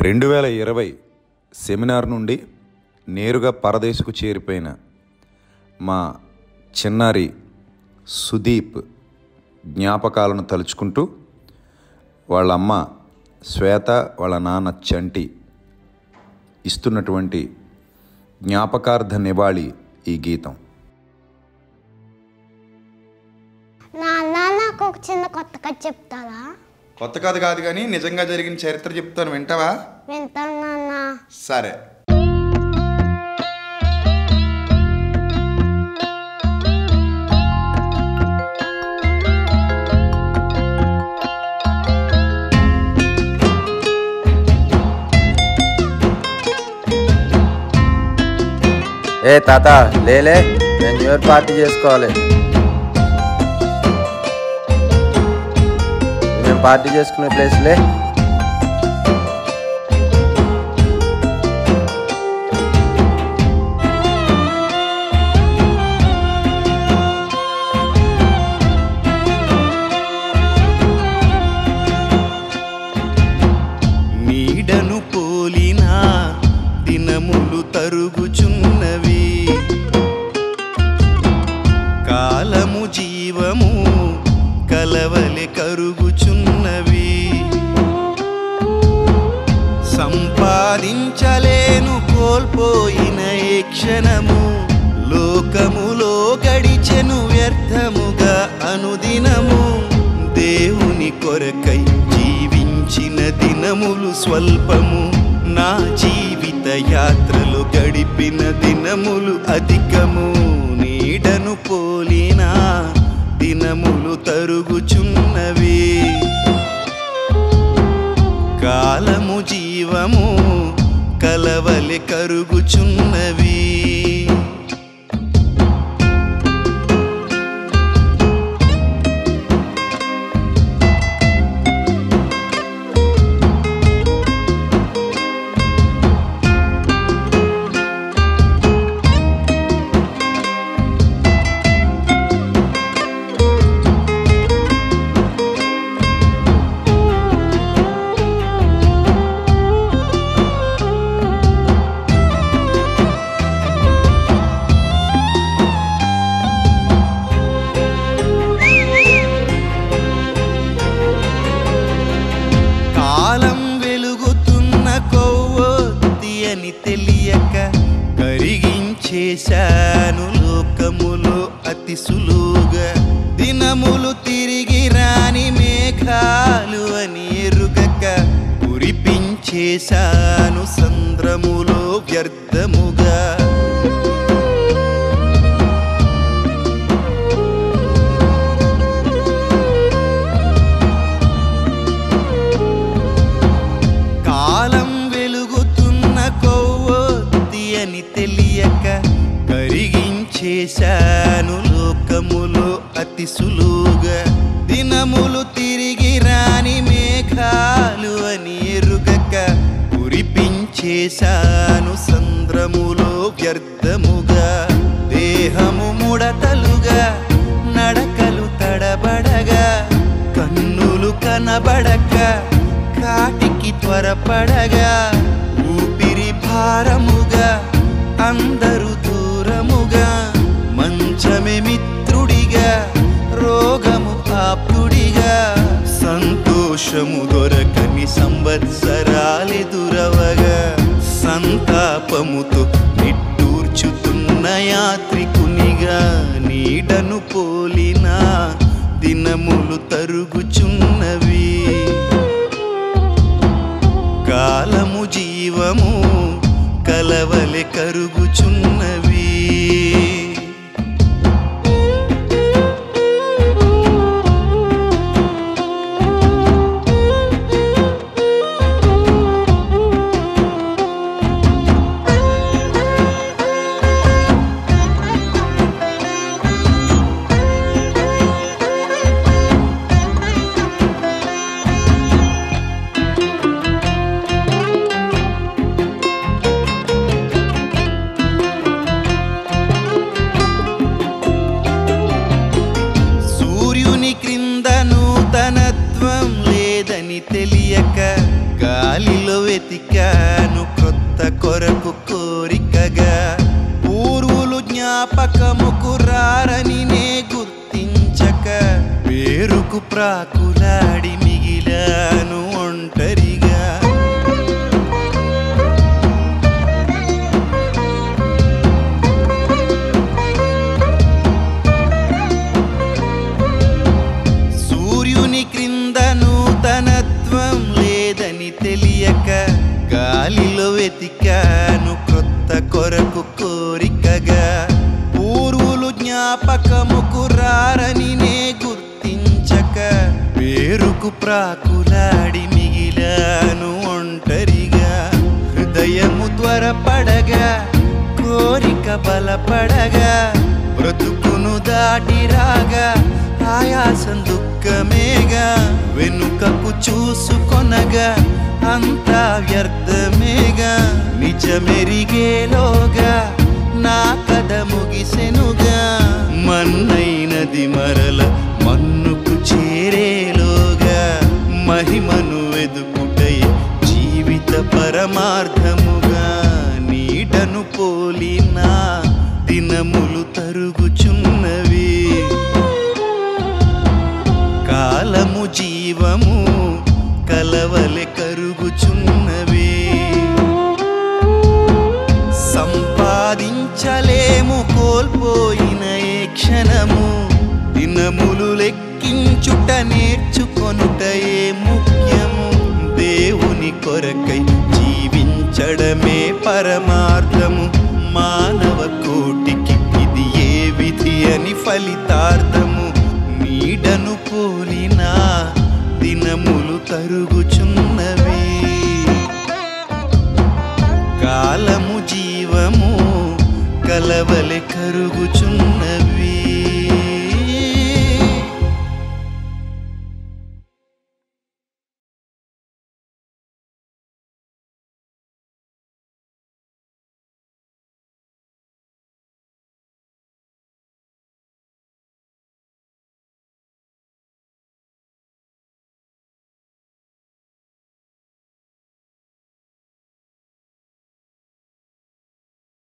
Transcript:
రెండు వేల ఇరవై సెమినార్ నుండి నేరుగా పరదేశకు చేరిపోయిన మా చిన్నారి సుదీప్ జ్ఞాపకాలను తలుచుకుంటూ వాళ్ళ అమ్మ శ్వేత వాళ్ళ నాన్న చంటి ఇస్తున్నటువంటి జ్ఞాపకార్థ నివాళి ఈ గీతం. నాన్న నాకు ఒక చిన్న కొత్త కథ చెప్తారా కొత్త కథ కాదు కానీ నిజంగా జరిగిన చరిత్ర చెప్తాను వింటావా? వింటాను నాన్న సరే. ఏ తాత లేలే నేను న్యూ ఇయర్ పార్టీ చేసుకోవాలి. మేము పార్టీ చేసుకునే ప్లేస్లే తరుగుచున్నవి కాలము జీవము కలవలి కరుగుచున్నవి. సంపాదించలేను కోల్పోయిన ఏ క్షణము. లోకములో గడిచెను వ్యర్థముగా అనుదినము. దేవుని కొరకై జీవించిన దినములు స్వల్పము. రాత్రులు గడిపిన దినములు అధికము. నీడను పోలిన దినములు తరుగుచున్నవి. కాలము జీవము కలవలి కరుగుచున్నవి. అని తెలియక కరిగించేశాను లోకములో అతి సులువుగా. దినములు తిరిగి రాని మేఘాలు అని ఎరుగక కురిపించేశాను సంద్రములో వ్యర్థముగా. అతి సులువుగా దినములు తిరిగి రాని మేఘాలు అని ఎరుగక కురిపించేశాను సంద్రములో వ్యర్థముగా. దేహము ముడతలుగా నడకలు తడబడగా కన్నులు కనబడక కాటికి త్వరపడగా ఊపిరి భారముగా అందరూ దూరముగా మంచమే మిత్ర ప్రాప్తుడిగా సంతోషము దొరకని సంవత్సరాలెదురవగా సంతాపముతో నిట్టూర్చుతున్న యాత్రికునిగా నీడను పోలిన దినములు తరుగుచున్నవి. కాలము జీవము కలవలె కరుగుచున్నవి. వెతికాను క్రొత్త కొరకు కోరికగా పూర్వులు జ్ఞాపకముకు రారని నే గుర్తించక పేరుకు ప్రాకులాడి మిగిలాను. పేరుకు ప్రాకులాడి మిగిలాను ఒంటరిగా. హృదయము త్వరపడగా కోరిక బలపడగా బ్రతుకును దాటి రాగా ఆయాసం దుఃఖమేగా. వెనుకకు చూసుకొనగా అంతా వ్యర్థమేగా. నిజమెరిగేలోగా నా కథ ముగిసెనుగా. మన్నైనది మరల పరమార్థముగా నీడను పోలిన దినములు తరుగుచున్నవి. కాలము జీవము కలవలె కరుగుచున్నవి. సంపాదించలేము కోల్పోయిన ఏ క్షణము దినములు లెక్కించుట నేర్చుకొనుటయే ముఖ్యము? కొరకై జీవించడమే పరమార్థము. మానవ కోటికి ఇది ఏ విధి అని ఫలితార్థము. నీడను పోలిన దినములు తరుగుచున్నవి. కాలము జీవము కలవలె కరుగుచున్నవి.